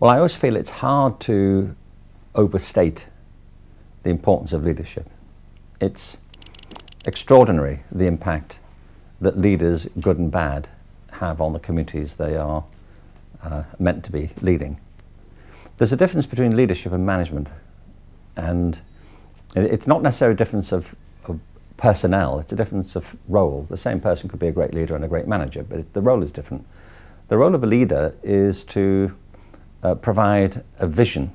Well, I always feel it's hard to overstate the importance of leadership. It's extraordinary the impact that leaders, good and bad, have on the communities they are uh, meant to be leading. There's a difference between leadership and management, and it's not necessarily a difference of, of personnel, it's a difference of role. The same person could be a great leader and a great manager, but the role is different. The role of a leader is to uh, provide a vision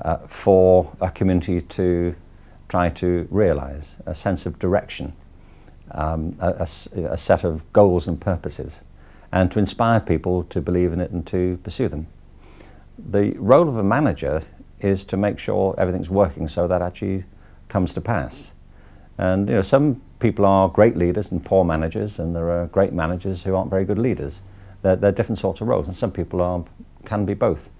uh, for a community to try to realize, a sense of direction, um, a, a, a set of goals and purposes, and to inspire people to believe in it and to pursue them. The role of a manager is to make sure everything's working so that actually comes to pass. And you know, some people are great leaders and poor managers, and there are great managers who aren't very good leaders. They're, they're different sorts of roles, and some people are, can be both.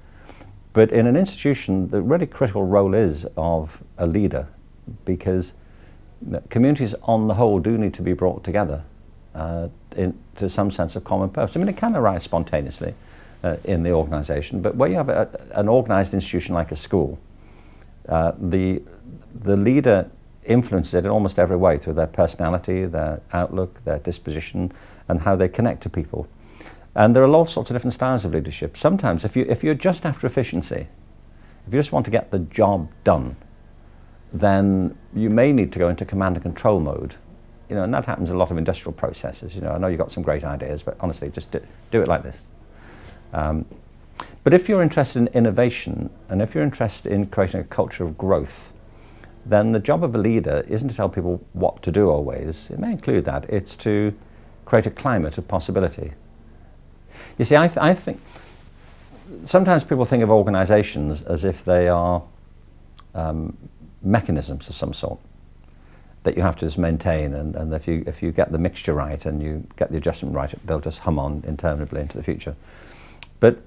But in an institution, the really critical role is of a leader because communities on the whole do need to be brought together uh, into some sense of common purpose. I mean, it can arise spontaneously uh, in the organisation, but where you have a, an organised institution like a school, uh, the, the leader influences it in almost every way through their personality, their outlook, their disposition, and how they connect to people. And there are all sorts of different styles of leadership. Sometimes, if, you, if you're just after efficiency, if you just want to get the job done, then you may need to go into command and control mode. You know, and that happens in a lot of industrial processes. You know, I know you've got some great ideas, but honestly, just do, do it like this. Um, but if you're interested in innovation, and if you're interested in creating a culture of growth, then the job of a leader isn't to tell people what to do always. It may include that. It's to create a climate of possibility. You see, I, th I think sometimes people think of organizations as if they are um, mechanisms of some sort that you have to just maintain and, and if, you, if you get the mixture right and you get the adjustment right, they'll just hum on interminably into the future. But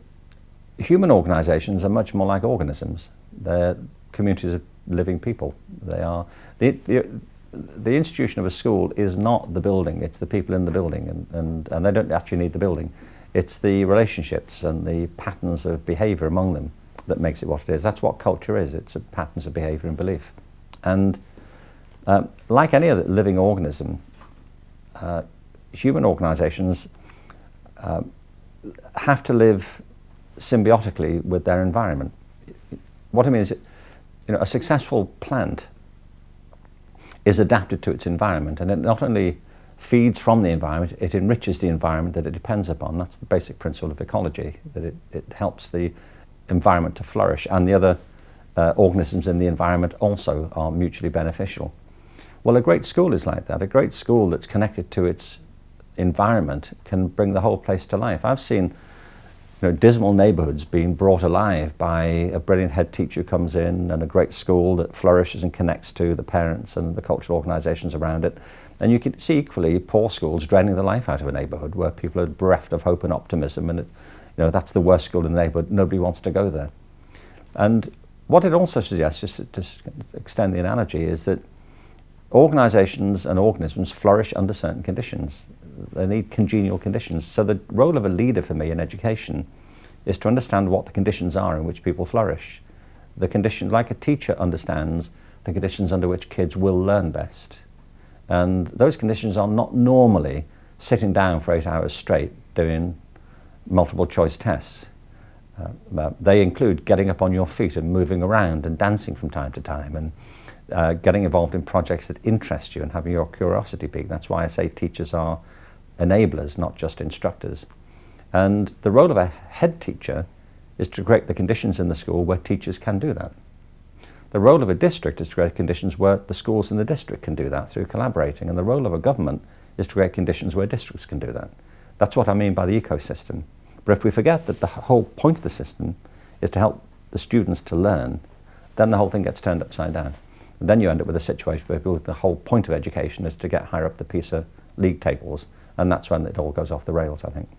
human organizations are much more like organisms. They're communities of living people. They are, the, the, the institution of a school is not the building, it's the people in the building and, and, and they don't actually need the building. It's the relationships and the patterns of behaviour among them that makes it what it is. That's what culture is. It's a patterns of behaviour and belief. And um, like any other living organism, uh, human organisations uh, have to live symbiotically with their environment. What I mean is, you know, a successful plant is adapted to its environment, and it not only feeds from the environment, it enriches the environment that it depends upon. That's the basic principle of ecology, that it, it helps the environment to flourish and the other uh, organisms in the environment also are mutually beneficial. Well, a great school is like that. A great school that's connected to its environment can bring the whole place to life. I've seen you know, dismal neighbourhoods being brought alive by a brilliant head teacher who comes in and a great school that flourishes and connects to the parents and the cultural organisations around it. And you can see equally poor schools draining the life out of a neighbourhood where people are bereft of hope and optimism and it, you know, that's the worst school in the neighbourhood, nobody wants to go there. And what it also suggests, just to, to extend the analogy, is that organisations and organisms flourish under certain conditions. They need congenial conditions. So the role of a leader for me in education is to understand what the conditions are in which people flourish. The conditions, like a teacher understands the conditions under which kids will learn best. And those conditions are not normally sitting down for eight hours straight doing multiple choice tests. Uh, they include getting up on your feet and moving around and dancing from time to time and uh, getting involved in projects that interest you and having your curiosity piqued. That's why I say teachers are enablers, not just instructors. And the role of a head teacher is to create the conditions in the school where teachers can do that. The role of a district is to create conditions where the schools in the district can do that through collaborating. And the role of a government is to create conditions where districts can do that. That's what I mean by the ecosystem. But if we forget that the whole point of the system is to help the students to learn, then the whole thing gets turned upside down. And then you end up with a situation where the whole point of education is to get higher up the PISA league tables, and that's when it all goes off the rails, I think.